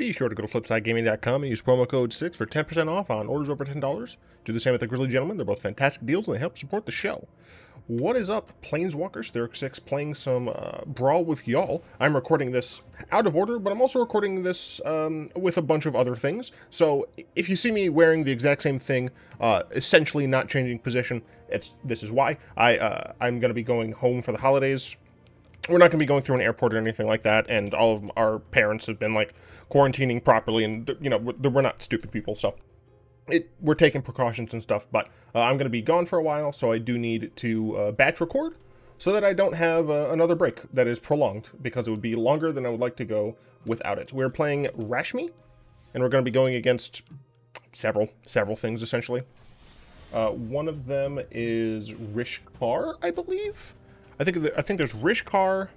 Be sure to go to flipsidegaming.com and use promo code SYX for 10% off on orders over $10. Do the same with the Grizzly Gentlemen. They're both fantastic deals and they help support the show. What is up, Planeswalkers? Thyrix Syx playing some uh, Brawl with y'all. I'm recording this out of order, but I'm also recording this um, with a bunch of other things. So if you see me wearing the exact same thing, uh, essentially not changing position, it's this is why. I, uh, I'm going to be going home for the holidays we're not going to be going through an airport or anything like that and all of our parents have been like quarantining properly and you know we're, we're not stupid people so. It, we're taking precautions and stuff but uh, i'm going to be gone for a while so i do need to uh, batch record so that i don't have uh, another break that is prolonged because it would be longer than i would like to go without it. We're playing rashmi and we're going to be going against several several things essentially. Uh, one of them is rishkar i believe I think I think there's Rishkar.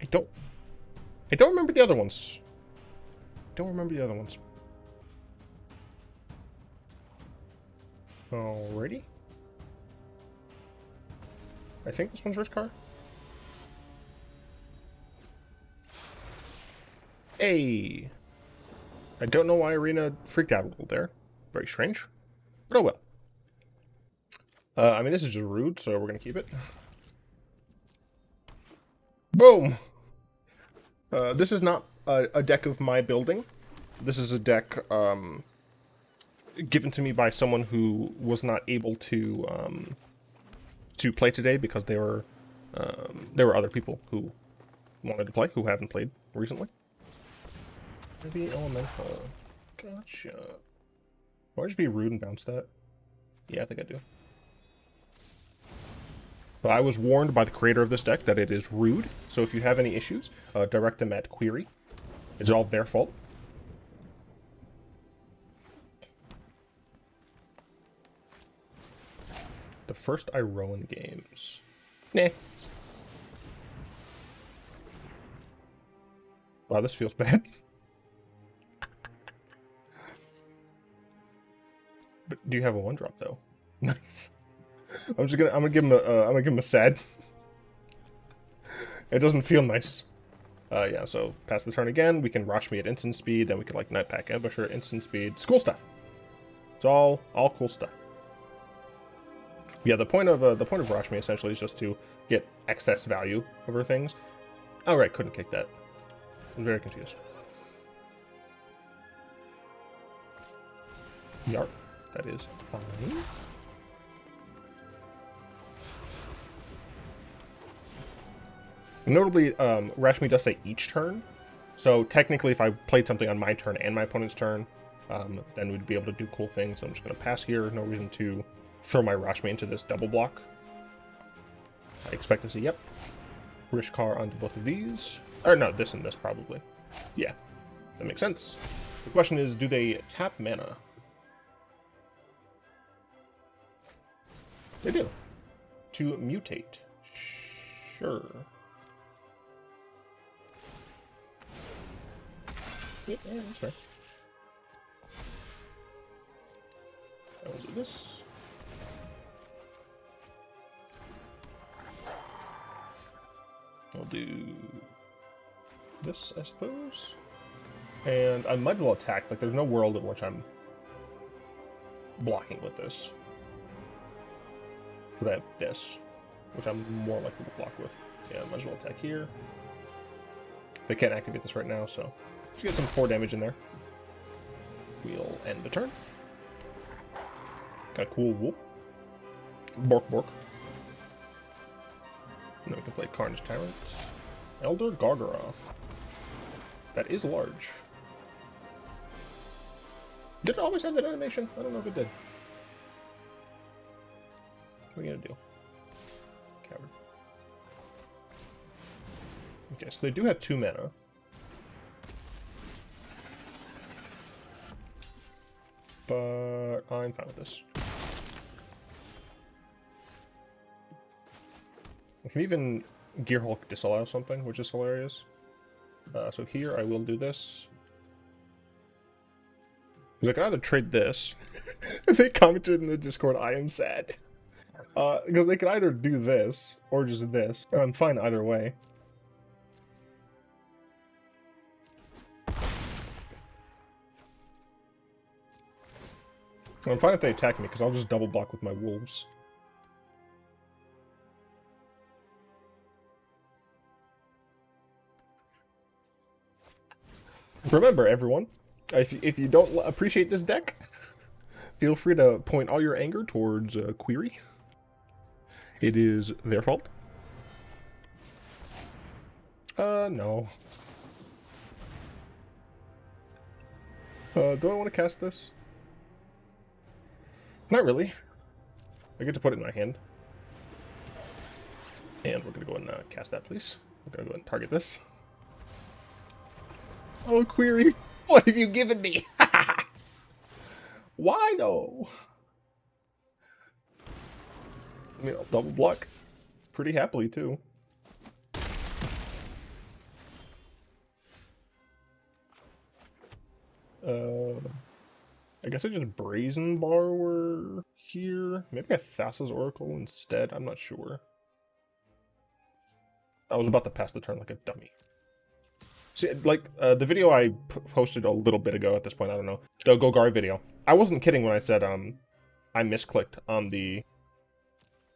I don't I don't remember the other ones. Don't remember the other ones. Alrighty. I think this one's Rishkar. Hey! I don't know why Arena freaked out a little there. Very strange. But oh well. Uh, I mean, this is just rude, so we're going to keep it. Boom! Uh, this is not a, a, deck of my building. This is a deck um, given to me by someone who was not able to um, to play today because there were um, there were other people who wanted to play who haven't played recently. Maybe elemental. Gotcha. Why just be rude and bounce that? Yeah, I think I do. But I was warned by the creator of this deck that it is rude, so if you have any issues, uh, direct them at Query. It's all their fault. The first Iroan games. Nah. Wow, this feels bad. But do you have a one drop though? Nice. I'm just gonna I'm gonna give him a uh, I'm gonna give him a sad. it doesn't feel nice. Uh, yeah, so pass the turn again. We can Rashmi at instant speed. Then we can like Nightpack Ambusher instant speed. It's cool stuff. It's all all cool stuff. Yeah, the point of uh, the point of Rashmi essentially is just to get excess value over things. Oh right, couldn't kick that. I'm very confused. Yarp. That is fine. Notably, um, Rashmi does say each turn. So technically, if I played something on my turn and my opponent's turn, um, then we'd be able to do cool things. So I'm just going to pass here. No reason to throw my Rashmi into this double block. I expect to see, yep. Rishkar onto both of these. Or no, this and this probably. Yeah, that makes sense. The question is, do they tap mana? They do. To mutate. Sure. Yeah, that's. I will do this. I'll do this, I suppose. And I might as well attack. Like, there's no world in which I'm blocking with this. But I have this, which I'm more likely to block with. Yeah, might as well attack here. They can't activate this right now, so just get some 4 damage in there. We'll end the turn. Got a cool whoop. Bork bork. Then we can play Carnage Tyrant. Elder Gargaroth. That is large. Did it always have that animation? I don't know if it did. What are you gonna do? Coward. Okay, so they do have two mana. But I'm fine with this. I can even Gearhulk disallow something, which is hilarious. Uh, so here I will do this. Because I can either trade this. If they commented in the Discord, I am sad. Uh, because they could either do this or just this. And I'm fine either way. I'm fine if they attack me, because I'll just double block with my wolves. Remember, everyone, if you, if you don't appreciate this deck, feel free to point all your anger towards uh, Query. It is their fault. Uh, no. Uh, do I want to cast this? Not really. I get to put it in my hand. And we're going to go and uh, cast that, please. We're going to go and target this. Oh, Query, what have you given me? Why, though? Mean, I'll double block pretty happily, too. Uh... I guess I just Brazen Borrower here. Maybe I Thassa's Oracle instead. I'm not sure. I was about to pass the turn like a dummy. See, like, uh, the video I posted a little bit ago at this point, I don't know, the Golgari video. I wasn't kidding when I said, um, I misclicked on the...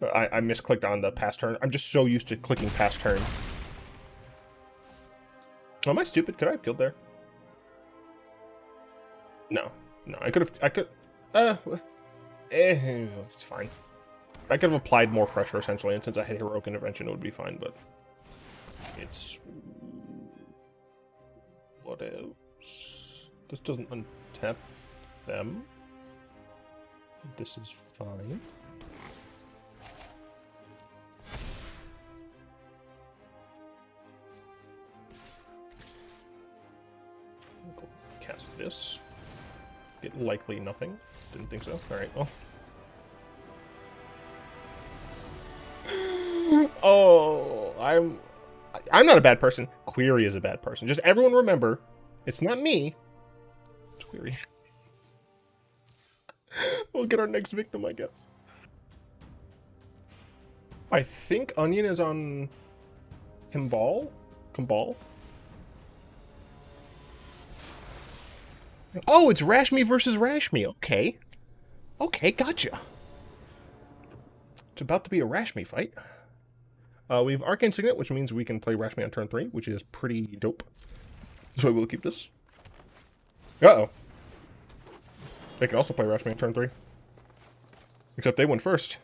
I, I misclicked on the past turn. I'm just so used to clicking past turn. Am I stupid? Could I have killed there? No. No, I could have, I could, uh, eh, it's fine. I could have applied more pressure, essentially, and since I had Heroic Intervention, it would be fine, but it's... What else? This doesn't untap them. This is fine. This. Get likely nothing. Didn't think so. Alright, well. oh, I'm... I'm not a bad person. Query is a bad person. Just everyone remember, it's not me. It's Query. we'll get our next victim, I guess. I think Onion is on Kimball? Kimball? Oh, it's Rashmi versus Rashmi. Okay. Okay, gotcha. It's about to be a Rashmi fight. Uh, we have Arcane Signet, which means we can play Rashmi on turn 3, which is pretty dope. So we'll keep this. Uh-oh. They can also play Rashmi on turn 3. Except they went first.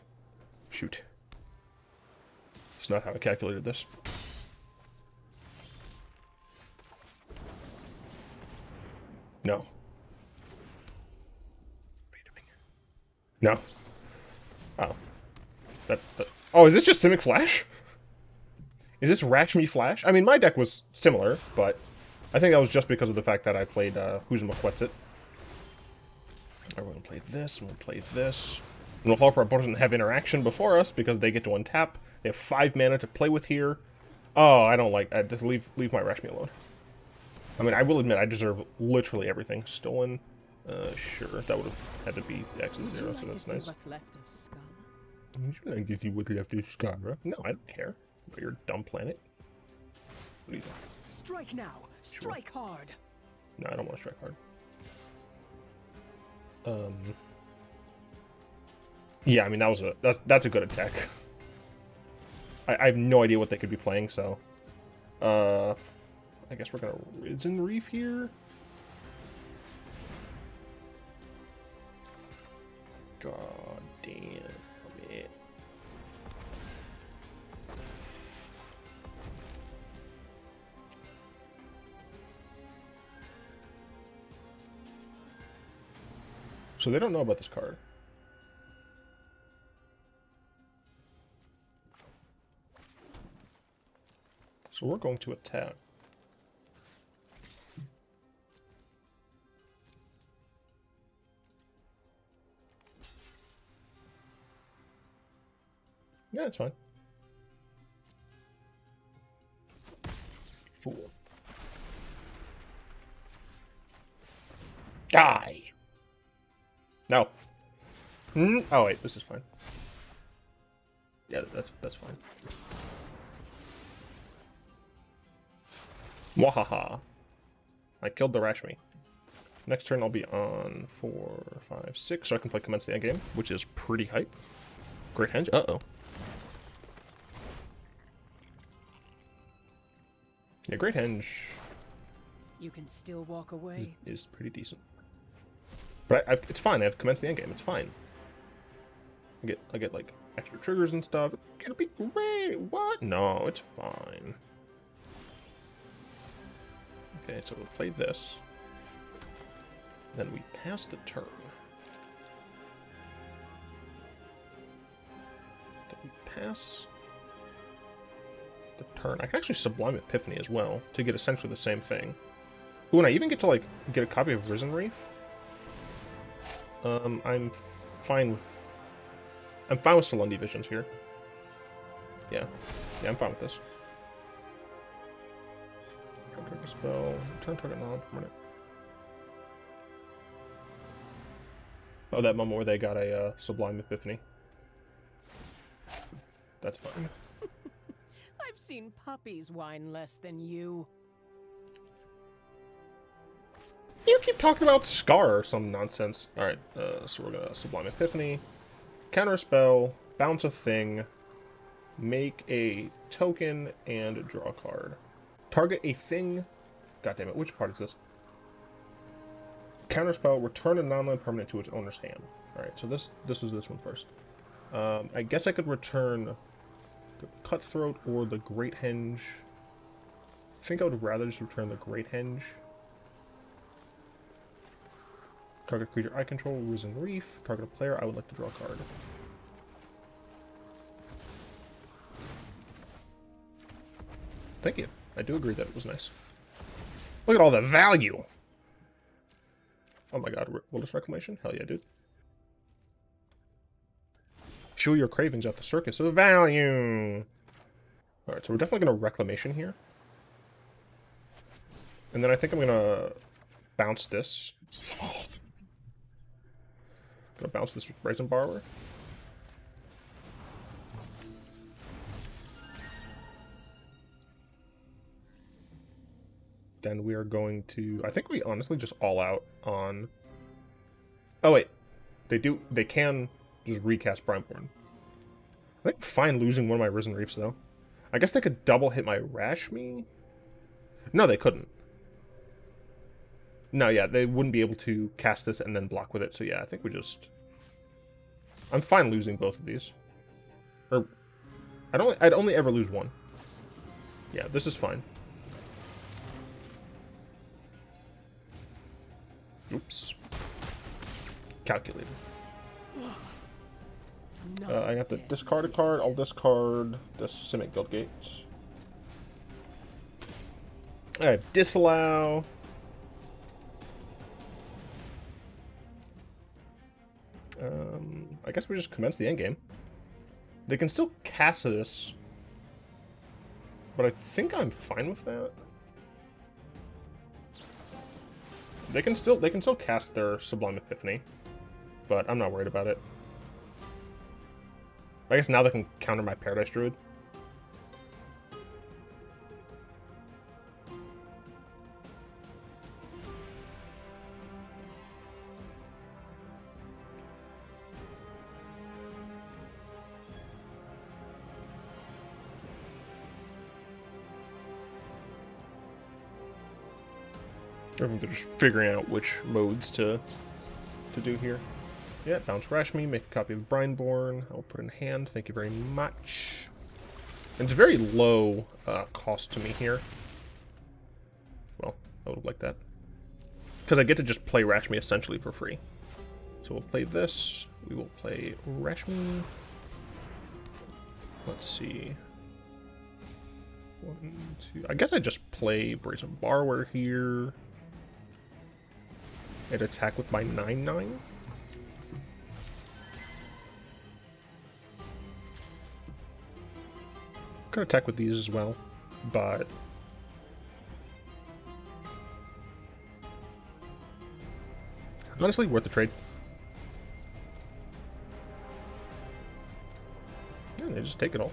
Shoot. That's not how I calculated this. No. No. Oh. That, that, oh, is this just Simic Flash? Is this Rashmi Flash? I mean, my deck was similar, but I think that was just because of the fact that I played uh, Huzuma Quetzit. I'm going to play this, I'm going to play this. Our opponent doesn't have interaction before us because they get to untap. They have five mana to play with here. Oh, I don't like... I just leave, leave my Rashmi alone. I mean, I will admit, I deserve literally everything. Stolen, uh, sure. That would have had to be X is zero, so that's nice. What's left of Skara? Would you like to see what's left of Skara? No, I don't care. About your dumb planet. What are you doing? Strike now! Strike sure. hard! No, I don't want to strike hard. Um. Yeah, I mean that was a that's that's a good attack. I, I have no idea what they could be playing, so. Uh, I guess we're gonna Risen Reef here. God damn it. So they don't know about this card. So we're going to attack. Yeah, it's fine. Fool. Die! No. Mm, oh, wait, this is fine. Yeah, that's that's fine. Wahaha. I killed the Rashmi. Next turn I'll be on four, five, six, so I can play Commence the Endgame, which is pretty hype. Great Henge. Uh-oh. Yeah, Great Henge You can still walk away. is pretty decent. But I, I've, it's fine. I've commenced the endgame. It's fine. I get I get like extra triggers and stuff. It'll be great. What? No, it's fine. Okay, so we'll play this. Then we pass the turn. Then we pass turn. I can actually Sublime Epiphany as well to get essentially the same thing. Ooh, and I even get to like get a copy of Risen Reef. Um, I'm fine with. I'm fine with Salundi Visions here. Yeah, yeah, I'm fine with this. Spell. Turn target non-permanent. Oh, that moment where they got a uh, Sublime Epiphany. That's fine. I've seen puppies whine less than you. You keep talking about Scar or some nonsense. Alright, uh, so we're gonna Sublime Epiphany, counter spell, bounce a thing, make a token, and draw a card. Target a thing. God damn it, which part is this? Counter spell, return a non-land permanent to its owner's hand. Alright, so this this was this one first. Um, I guess I could return Cutthroat or the Great Henge. I think I would rather just return the Great Henge. Target creature I control, Risen Reef. Target a player, I would like to draw a card. Thank you. I do agree that it was nice. Look at all the value! Oh my god, Wilderness Reclamation? Hell yeah, dude. Fuel your cravings at the circus of value! Alright, so we're definitely going to Reclamation here. And then I think I'm going to bounce this. Gonna bounce this Brazen Borrower. Then we are going to... I think we honestly just all out on... Oh, wait. They do... They can just recast Brineborn. I think fine losing one of my Risen Reefs, though. I guess they could double hit my Rashmi? No, they couldn't. No, yeah, they wouldn't be able to cast this and then block with it. So yeah, I think we just... I'm fine losing both of these. Or... I'd only, I'd only ever lose one. Yeah, this is fine. Oops. Calculated. Uh, I have to discard a card. I'll discard the Simic Guildgate. Uh, disallow. Um, I guess we just commence the endgame. They can still cast this, but I think I'm fine with that. They can still they can still cast their Sublime Epiphany, but I'm not worried about it. I guess now they can counter my Paradise Druid. I think they're just figuring out which modes to to do here. Yeah, bounce Rashmi, make a copy of Brineborn. I'll put in hand, thank you very much. And it's very low uh, cost to me here. Well, I would liked that. Because I get to just play Rashmi essentially for free. So we'll play this. We will play Rashmi. Let's see. One, two. I guess I just play Brazen Borrower here. And attack with my 9-9. Could attack with these as well, but honestly, worth the trade. Yeah, They just take it all.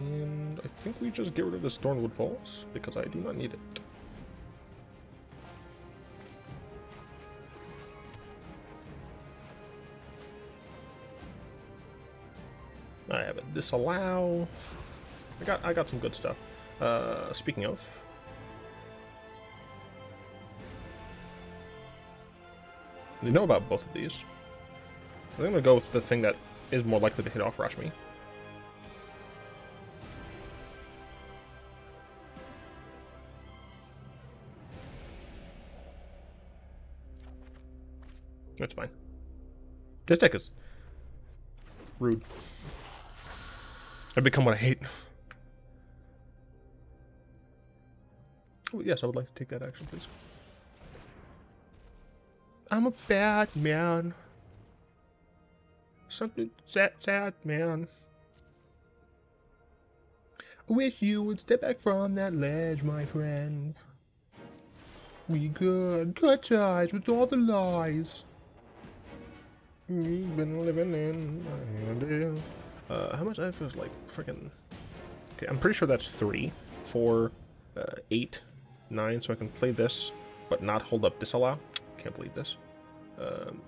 And I think we just get rid of the Thornwood Falls, because I do not need it. Disallow. I got I got some good stuff. Uh, speaking of, they know about both of these. I think I'm gonna go with the thing that is more likely to hit off Rashmi. That's fine. This deck is rude. I've become what I hate. Oh, yes, I would like to take that action, please. I'm a bad man. Something sad, sad man. I wish you would step back from that ledge, my friend. We could cut ties with all the lies. We've been living in. Uh, how much? That feels like freaking. Okay, I'm pretty sure that's three, four, uh, eight, nine. So I can play this, but not hold up disallow. Can't believe this. Um,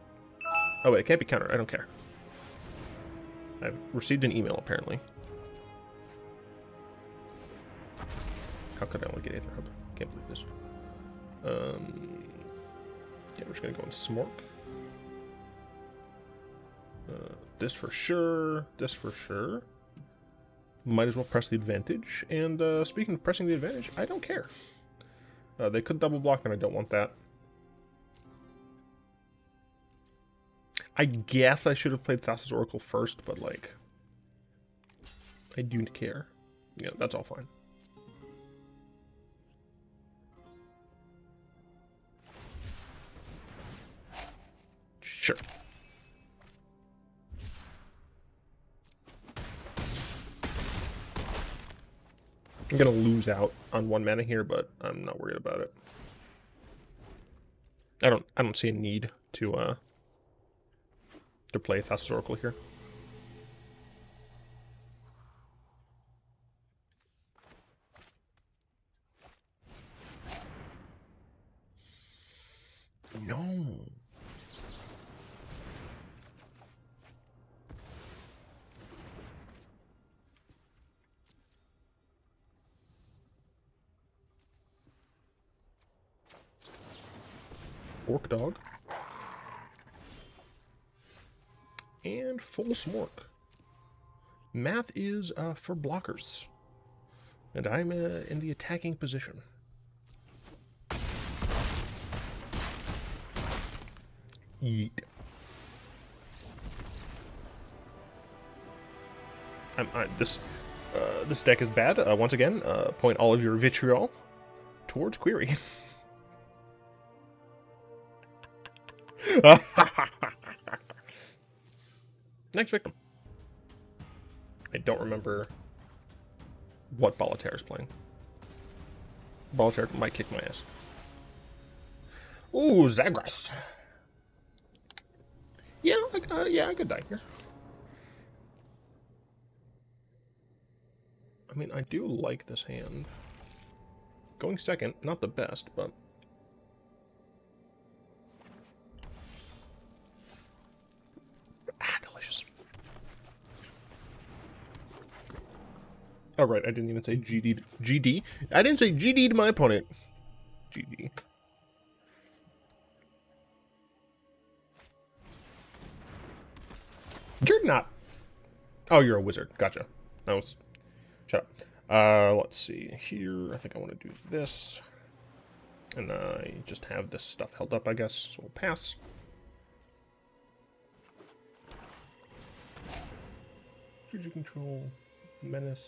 oh wait, it can't be countered. I don't care. I've received an email apparently. How could I only get Aether Hub? Can't believe this. Um, yeah, we're just gonna go in Smork. Uh, this for sure. This for sure. Might as well press the advantage. And uh, speaking of pressing the advantage, I don't care. Uh, they could double block, and I don't want that. I guess I should have played Thassa's Oracle first, but like, I do not care. Yeah, that's all fine. Sure. I'm gonna lose out on one mana here, but I'm not worried about it. I don't I don't see a need to uh to play Thassa's Oracle here. Smork. Math is uh, for blockers. And I'm uh, in the attacking position. Yeet. I'm, I, this uh, this deck is bad. Uh, once again, uh, point all of your vitriol towards Query. Next victim. I don't remember what Boletaire is playing. Boletaire might kick my ass. Ooh, Zagras. Yeah, uh, yeah, I could die here. I mean, I do like this hand. Going second, not the best, but Oh, right, I didn't even say GD. GD? I didn't say GD to my opponent. GD. You're not... Oh, you're a wizard. Gotcha. That was... Shut up. Uh, let's see. Here, I think I want to do this. And I just have this stuff held up, I guess. So we'll pass. Strategic control. Menace.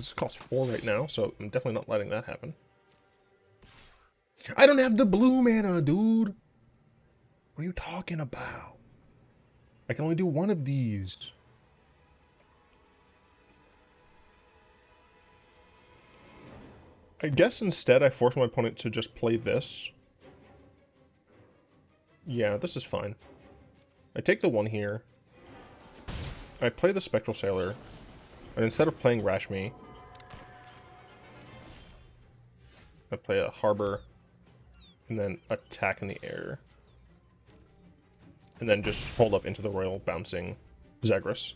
This costs four right now, so I'm definitely not letting that happen. I don't have the blue mana, dude. What are you talking about? I can only do one of these. I guess instead I force my opponent to just play this. Yeah, this is fine. I take the one here. I play the Spectral Sailor. And instead of playing Rashmi, I play a Harbor. And then attack in the air. And then just hold up into the Roil bouncing Zagras.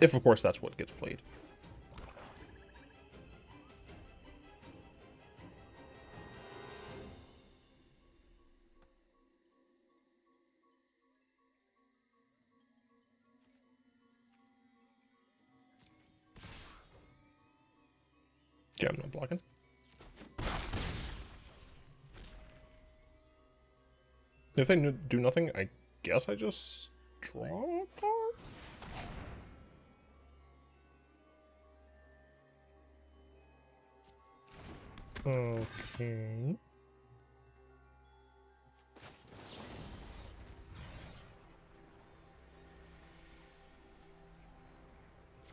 If, of course, that's what gets played. Yeah, I'm not blocking. If they do nothing, I guess I just draw? Okay.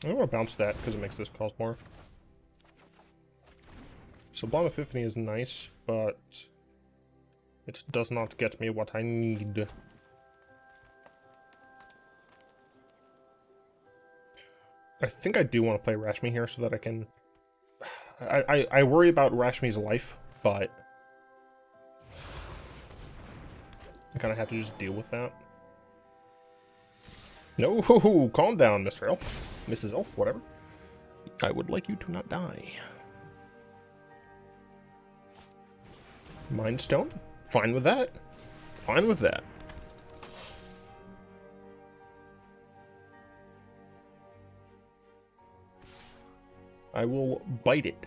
I'm gonna bounce that because it makes this cost more. So Sublime Epiphany is nice, but it does not get me what I need. I think I do want to play Rashmi here so that I can... I, I, I worry about Rashmi's life, but... I kind of have to just deal with that. No, calm down, Mr. Elf. Mrs. Elf, whatever. I would like you to not die. Mind Stone? Fine with that. Fine with that. I will bite it.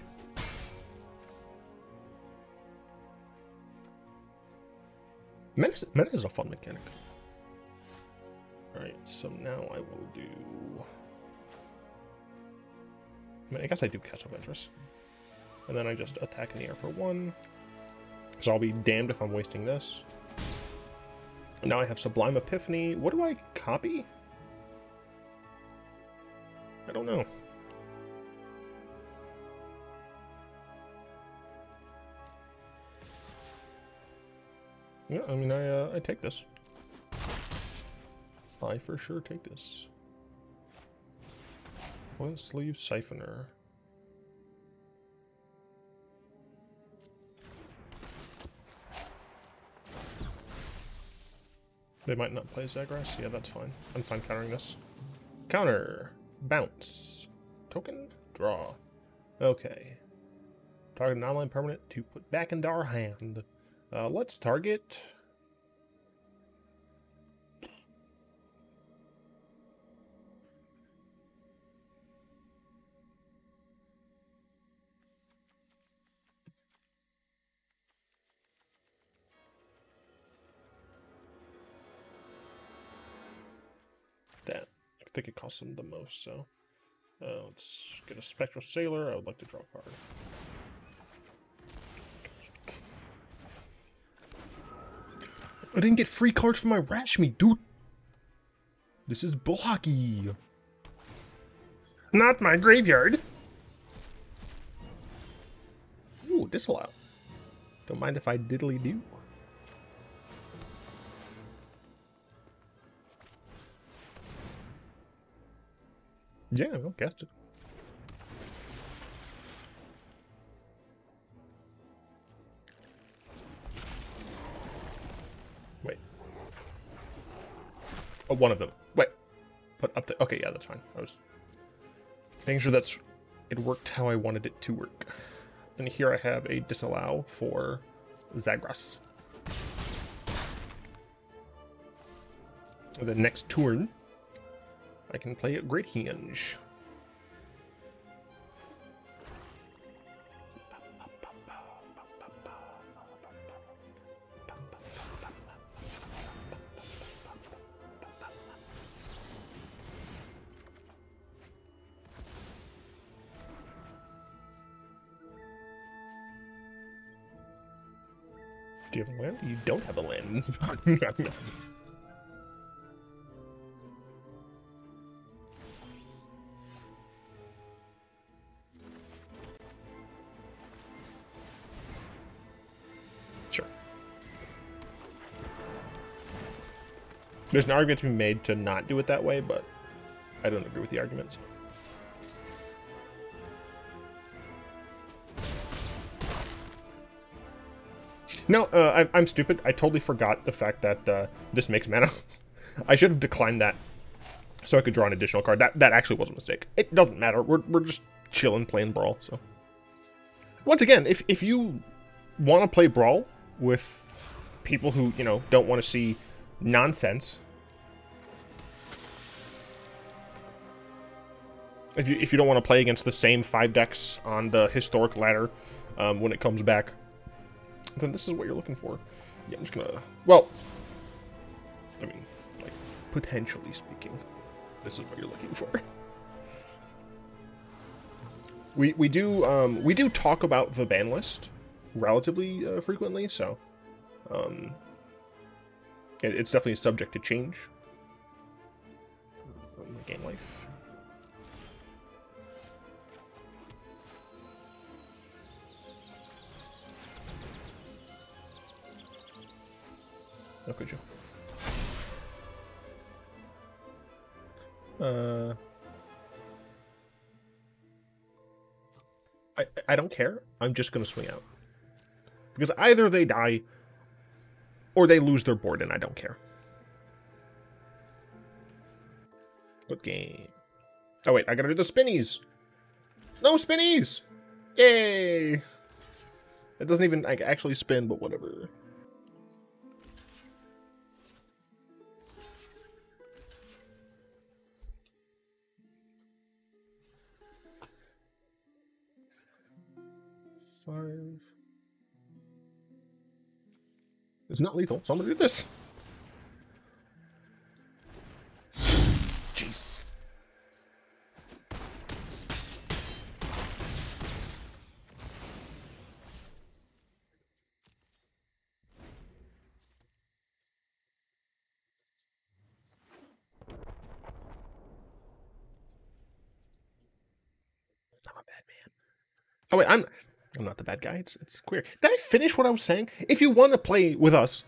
Menace, Menace is a fun mechanic. Alright, so now I will do... I, mean, I guess I do Castle Vantress. And then I just attack in the air for one. So I'll be damned if I'm wasting this. Now I have Sublime Epiphany. What do I copy? I don't know. Yeah, I mean, I, uh, I take this. I for sure take this. One sleeve siphoner. They might not play Zagras. Yeah, that's fine. I'm fine countering this. Counter. Bounce. Token. Draw. Okay. Target an online permanent to put back into our hand. Uh, let's target... Them the most, so... Uh, let's get a Spectral Sailor. I would like to draw a card. I didn't get free cards for my Rashmi, dude. This is blocky. Not my graveyard. Ooh, disallow. Don't mind if I diddly do. Yeah, I'll cast it. Wait. Oh, one of them. Wait. Put up to... Okay, yeah, that's fine. I was making sure that's... It worked how I wanted it to work. And here I have a disallow for Zagras. The next turn, I can play a Great Henge. Do you have a land? You don't have a land. There's an argument to be made to not do it that way, but I don't agree with the arguments. No, uh, I, am stupid. I totally forgot the fact that uh, this makes mana. I should have declined that so I could draw an additional card. That that actually was a mistake. It doesn't matter. We're, we're just chilling playing Brawl. So Once again, if, if you want to play Brawl with people who, you know, don't want to see nonsense, if you, if you don't want to play against the same five decks on the historic ladder um, when it comes back, then this is what you're looking for. Yeah, I'm just gonna, well, I mean, like, potentially speaking, this is what you're looking for. We, we do, um, we do talk about the ban list relatively uh, frequently, so, um, it, it's definitely subject to change. Game life. Oh, could you? Uh, I I don't care. I'm just gonna swing out because either they die or they lose their board, and I don't care. Good game. Oh wait, I gotta do the spinnies. No spinnies! Yay! It doesn't even like actually spin, but whatever. five. It's not lethal, so I'm gonna do this. Jesus. I'm a bad man. Oh wait, I'm I'm not the bad guy. It's it's queer. Did I finish what I was saying? If you want to play with us,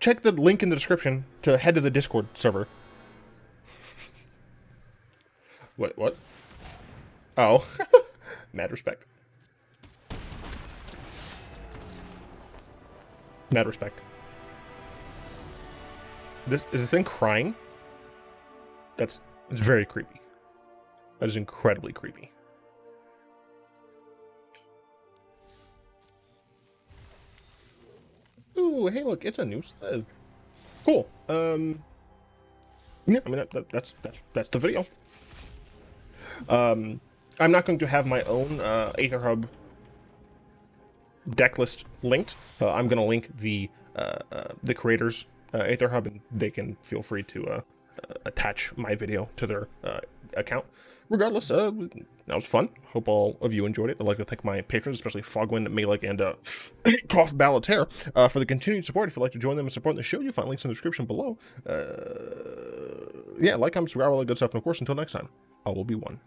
check the link in the description to head to the Discord server. what? What? Oh, mad respect. Mad respect. This is this thing crying? That's it's very creepy. That is incredibly creepy. Ooh, hey, look, it's a new sled. Cool. Um, yeah, I mean that, that, that's that's that's the video. Um, I'm not going to have my own uh, Aether Hub deck list linked. Uh, I'm going to link the uh, uh, the creators uh, Aether Hub, and they can feel free to uh, uh, attach my video to their uh, account. Regardless, that was fun. Hope all of you enjoyed it. I'd like to thank my patrons, especially Fogwind, Malik, and uh, Cough Balater, uh, for the continued support. If you'd like to join them and support the show, you'll find links in the description below. Uh, yeah, like, comment, subscribe, all that good stuff. And of course, until next time, I will be one.